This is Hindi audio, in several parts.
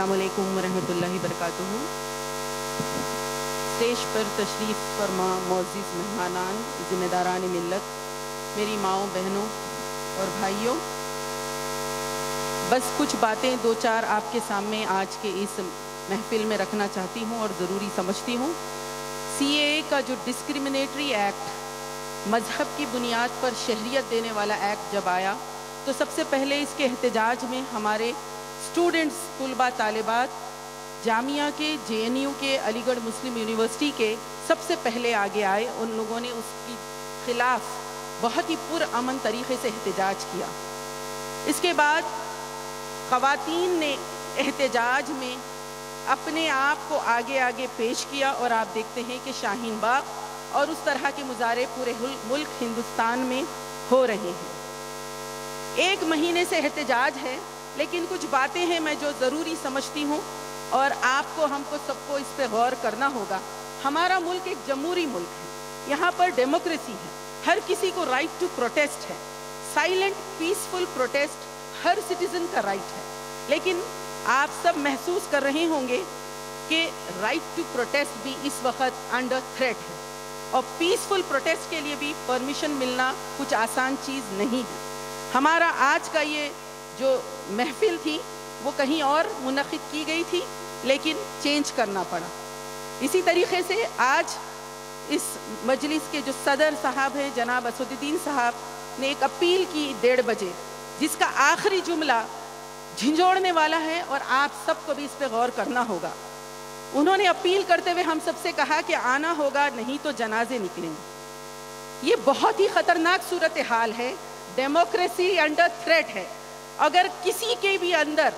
अस्सलाम वरहमतुल्लाहि वरकातुहू स्टेज पर तशरीफ़ फरमा मोज़ मेहमानान, ज़िम्मेदारान मिलत मेरी माओ, बहनों और भाइयों। बस कुछ बातें दो चार आपके सामने आज के इस महफिल में रखना चाहती हूँ और ज़रूरी समझती हूँ। सी का जो डिस्क्रिमिनेटरी एक्ट मज़हब की बुनियाद पर शहरियत देने वाला एक्ट जब आया तो सबसे पहले इसके एहतजाज में हमारे स्टूडेंट्स तलबा तालिबात जामिया के, जेएनयू के, अलीगढ़ मुस्लिम यूनिवर्सिटी के सबसे पहले आगे आए, उन लोगों ने उसकी खिलाफ बहुत ही पुरअमन तरीके से एहतजाज किया। इसके बाद ख़वातीन ने एहतजाज में अपने आप को आगे आगे पेश किया और आप देखते हैं कि शाहीन बाग और उस तरह के मुजारे पूरे मुल्क हिंदुस्तान में हो रहे हैं। एक महीने से एहतजाज है लेकिन कुछ बातें हैं मैं जो ज़रूरी समझती हूँ और आपको, हमको सबको इस पर गौर करना होगा। हमारा मुल्क एक जमहूरी मुल्क है। यहाँ पर डेमोक्रेसी है। हर किसी को राइट टू प्रोटेस्ट है। साइलेंट पीसफुल प्रोटेस्ट हर सिटीजन का राइट है। लेकिन आप सब महसूस कर रहे होंगे कि राइट टू प्रोटेस्ट भी इस वक्त अंडर थ्रेट है। और पीसफुल प्रोटेस्ट के लिए भी परमिशन मिलना कुछ आसान चीज़ नहीं है। हमारा आज का ये जो महफिल थी, वो कहीं और मुनद की गई थी, लेकिन चेंज करना पड़ा। इसी तरीके से आज इस मजलिस के जो सदर साहब हैं, जनाब असुद्दीन साहब, ने एक अपील की डेढ़ बजे, जिसका आखिरी जुमला झिंझोड़ने वाला है और आप सबको भी इस पर गौर करना होगा। उन्होंने अपील करते हुए हम सबसे कहा कि आना होगा, नहीं तो जनाजे निकलेंगे। ये बहुत ही खतरनाक सूरत हाल है। डेमोक्रेसी अंडर थ्रेट है। अगर किसी के भी अंदर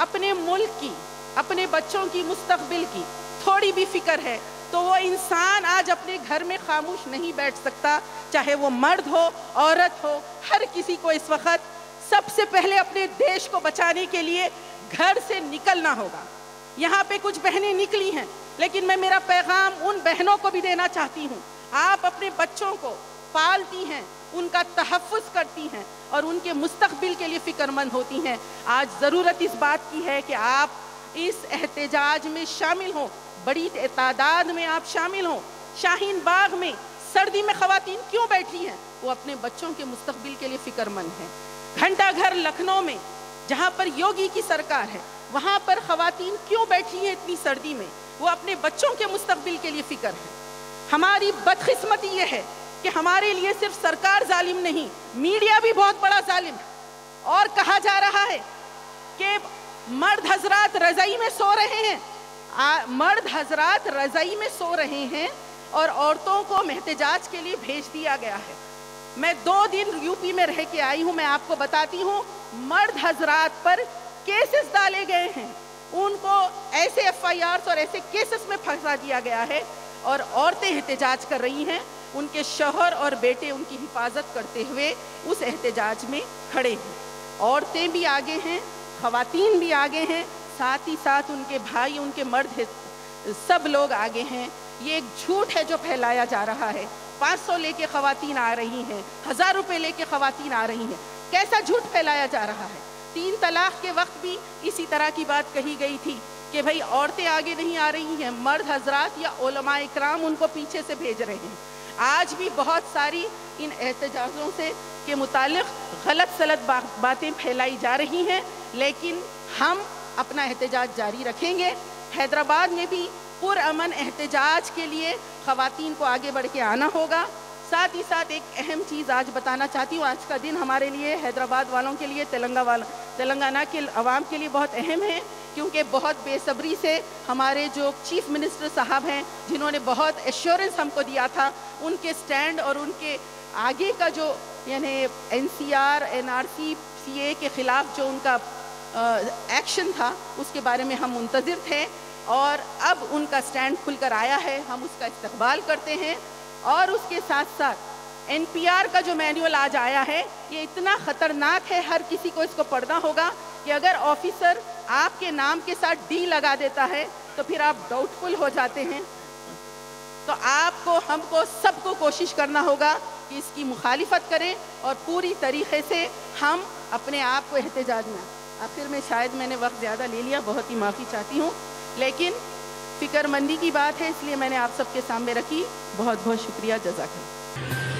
अपने मुल्क की, अपने बच्चों की मुस्तबिल की थोड़ी भी फ़िक्र है तो वो इंसान आज अपने घर में खामोश नहीं बैठ सकता, चाहे वो मर्द हो, औरत हो, हर किसी को इस वक्त सबसे पहले अपने देश को बचाने के लिए घर से निकलना होगा। यहाँ पे कुछ बहनें निकली हैं, लेकिन मैं मेरा पैगाम उन बहनों को भी देना चाहती हूँ। आप अपने बच्चों को पालती हैं, उनका तहफ़ करती हैं और उनके मुस्तबिल के लिए फ़िक्रमंद होती हैं। आज ज़रूरत इस बात की है कि आप इस एहतजाज में शामिल हों। बड़ी तादाद में आप शामिल हों। शाहीन बाग में सर्दी में खातन क्यों बैठी हैं? वो अपने बच्चों के मुस्तबिल के लिए फ़िक्रमंद हैं। घंटा घर लखनऊ में, जहाँ पर योगी की सरकार है, वहाँ पर खातन क्यों बैठी हैं इतनी सर्दी में? वो अपने बच्चों के मुस्तबिल के लिए फ़िक्र है। हमारी बदकिस्मती ये है कि हमारे लिए सिर्फ़ सरकार जालिम नहीं मीडिया भी बहुत बड़ा जालिम और कहा जा रहा है कि मर्द हजरात रजाई में सो रहे हैं। आ, मर्द हजरात रजाई में सो रहे हैं और औरतों को महतजाज के लिए भेज दिया गया है। मैं दो दिन यूपी में रह के आई हूँ मैं आपको बताती हूँ मर्द हजरात पर केसेस डाले गए हैं। उनको ऐसे एफआईआर और ऐसे केसेस में फंसा दिया गया है और औरतें एहतजाज कर रही हैं। उनके शोहर और बेटे उनकी हिफाजत करते हुए उस एहतजाज में खड़े हैं। औरतें भी आगे हैं खातन भी आगे हैं, साथ ही साथ उनके भाई, उनके मर्द सब लोग आगे हैं। ये एक झूठ है जो फैलाया जा रहा है। 500 लेके खातन आ रही हैं, हज़ार रुपये लेके खातन आ रही हैं। कैसा झूठ फैलाया जा रहा है? तीन तलाक के वक्त भी इसी तरह की बात कही गई थी कि भाई औरतें आगे नहीं आ रही हैं, मर्द हजरात या इकराम उनको पीछे से भेज रहे हैं। आज भी बहुत सारी इन एहतजाजों से के मुतालिक गलत सलत बा, बातें फैलाई जा रही हैं लेकिन हम अपना एहतजाज जारी रखेंगे। हैदराबाद में भी पुरअमन एहतजाज के लिए ख़वान को आगे बढ़ के आना होगा। साथ ही साथ एक अहम चीज़ आज बताना चाहती हूँ आज का दिन हमारे लिए हैदराबाद वालों के लिए तेलंगा वाला तेलंगाना के आवाम के लिए बहुत अहम है। क्योंकि बहुत बेसब्री से हमारे जो चीफ मिनिस्टर साहब हैं, जिन्होंने बहुत एश्योरेंस हमको दिया था, उनके स्टैंड और उनके आगे का जो, यानी N C R N R C C A के ख़िलाफ़ जो उनका एक्शन था, उसके बारे में हम मुंतज़र थे और अब उनका स्टैंड खुलकर आया है, हम उसका इस्तबाल करते हैं और उसके साथ साथ एन पी आर का जो मैनुअल आज आया है, ये इतना ख़तरनाक है, हर किसी को इसको पढ़ना होगा कि अगर ऑफिसर आपके नाम के साथ डी लगा देता है तो फिर आप डाउटफुल हो जाते हैं। तो आपको, हमको सबको कोशिश करना होगा कि इसकी मुखालिफत करें और पूरी तरीके से हम अपने आप को एहतजाज में आखिर में शायद मैंने वक्त ज़्यादा ले लिया, बहुत ही माफ़ी चाहती हूँ। लेकिन फ़िक्रमंदी की बात है, इसलिए मैंने आप सबके सामने रखी। बहुत बहुत शुक्रिया जजाक